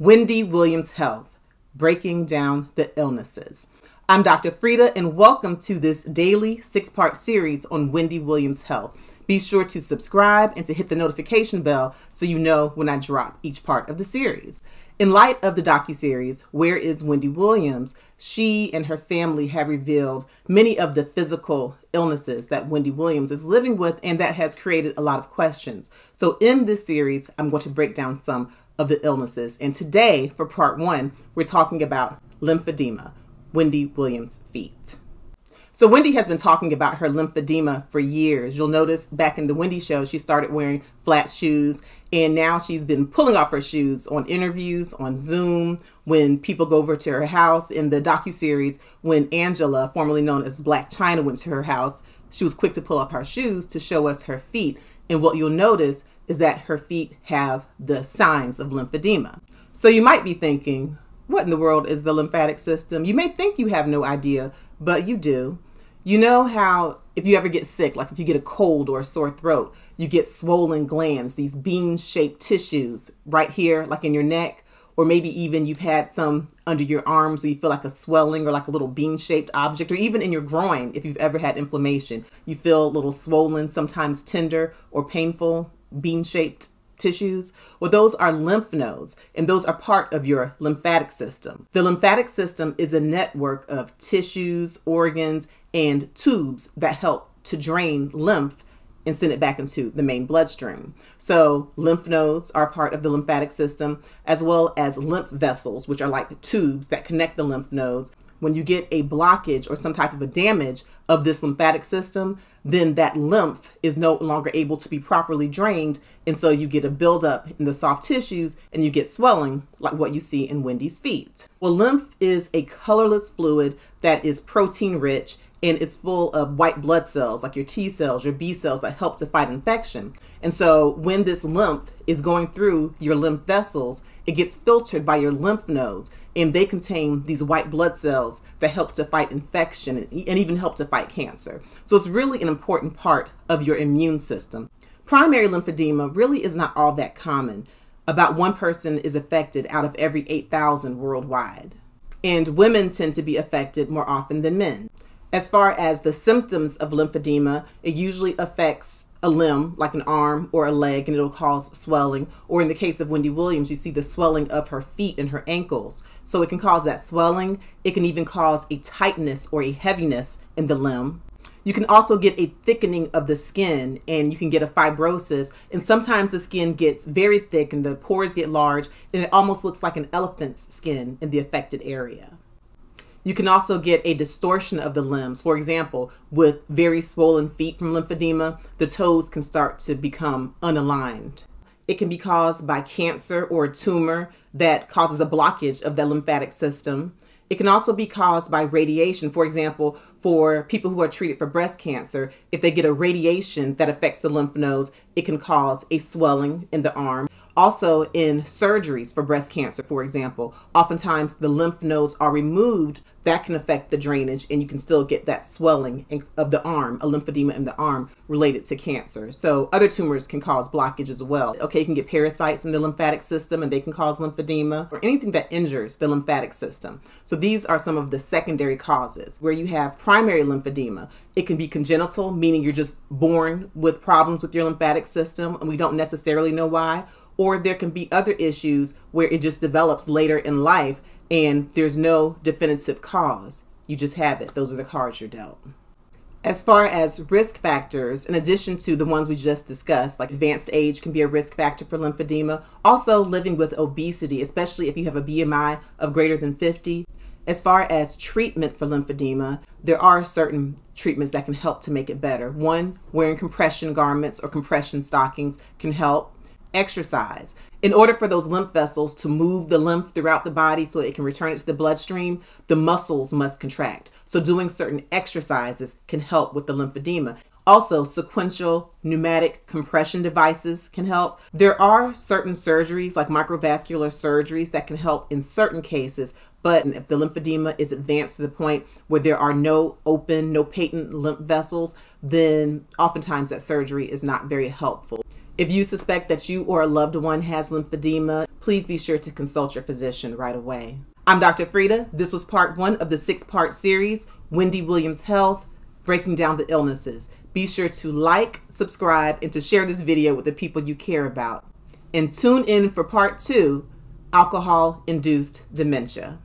Wendy Williams Health Breaking Down the Illnesses. I'm Dr. Frita, and welcome to this daily six part series on Wendy Williams Health. Be sure to subscribe and to hit the notification bell so you know when I drop each part of the series. In light of the docu-series Where is Wendy Williams, she and her family have revealed many of the physical illnesses that Wendy Williams is living with and that has created a lot of questions. So in this series, I'm going to break down some of the illnesses. And today, for part one, we're talking about lymphedema, Wendy Williams' feet. So, Wendy has been talking about her lymphedema for years. You'll notice back in the Wendy show, she started wearing flat shoes, and now she's been pulling off her shoes on interviews, on Zoom, when people go over to her house. In the docu-series, when Angela, formerly known as Black Chyna, went to her house, she was quick to pull off her shoes to show us her feet. And what you'll notice is that her feet have the signs of lymphedema. So you might be thinking, what in the world is the lymphatic system? You may think you have no idea, but you do. You know how if you ever get sick, like if you get a cold or a sore throat, you get swollen glands, these bean shaped tissues right here, like in your neck, or maybe even you've had some under your arms where you feel like a swelling or like a little bean shaped object, or even in your groin if you've ever had inflammation. You feel a little swollen, sometimes tender or painful bean shaped tissues? Well, those are lymph nodes, and those are part of your lymphatic system. The lymphatic system is a network of tissues, organs, and tubes that help to drain lymph and send it back into the main bloodstream. So, lymph nodes are part of the lymphatic system, as well as lymph vessels, which are like tubes that connect the lymph nodes. When you get a blockage or some type of a damage of this lymphatic system, then that lymph is no longer able to be properly drained. And so you get a buildup in the soft tissues and you get swelling, like what you see in Wendy's feet. Well, lymph is a colorless fluid that is protein rich and it's full of white blood cells, like your T cells, your B cells that help to fight infection. And so when this lymph is going through your lymph vessels, it gets filtered by your lymph nodes and they contain these white blood cells that help to fight infection and even help to fight cancer. So it's really an important part of your immune system. Primary lymphedema really is not all that common. About one person is affected out of every 8,000 worldwide. And women tend to be affected more often than men. As far as the symptoms of lymphedema, it usually affects a limb, like an arm or a leg, and it'll cause swelling. Or in the case of Wendy Williams, you see the swelling of her feet and her ankles. So it can cause that swelling. It can even cause a tightness or a heaviness in the limb. You can also get a thickening of the skin and you can get a fibrosis. And sometimes the skin gets very thick and the pores get large and it almost looks like an elephant's skin in the affected area. You can also get a distortion of the limbs. For example, with very swollen feet from lymphedema, the toes can start to become unaligned. It can be caused by cancer or a tumor that causes a blockage of the lymphatic system. It can also be caused by radiation. For example, for people who are treated for breast cancer, if they get a radiation that affects the lymph nodes, it can cause a swelling in the arm. Also, in surgeries for breast cancer, for example, oftentimes the lymph nodes are removed. That can affect the drainage, and you can still get that swelling of the arm, a lymphedema in the arm related to cancer. So, other tumors can cause blockage as well. Okay, you can get parasites in the lymphatic system, and they can cause lymphedema or anything that injures the lymphatic system. So, these are some of the secondary causes where you have primary lymphedema. It can be congenital, meaning you're just born with problems with your lymphatic system, and we don't necessarily know why or there can be other issues where it just develops later in life and there's no definitive cause. You just have it. Those are the cards you're dealt. As far as risk factors, in addition to the ones we just discussed, like advanced age can be a risk factor for lymphedema, also living with obesity, especially if you have a BMI of greater than 50. As far as treatment for lymphedema, there are certain treatments that can help to make it better. One, wearing compression garments or compression stockings can help exercise. In order for those lymph vessels to move the lymph throughout the body so it can return it to the bloodstream, the muscles must contract. So, doing certain exercises can help with the lymphedema. Also, sequential pneumatic compression devices can help. There are certain surgeries, like microvascular surgeries, that can help in certain cases. But if the lymphedema is advanced to the point where there are no open, no patent lymph vessels, then oftentimes that surgery is not very helpful. If you suspect that you or a loved one has lymphedema, please be sure to consult your physician right away. I'm Dr. Frita. This was part one of the six part series, Wendy Williams Health Breaking Down the Illnesses. Be sure to like, subscribe, and to share this video with the people you care about. And tune in for part two alcohol induced dementia.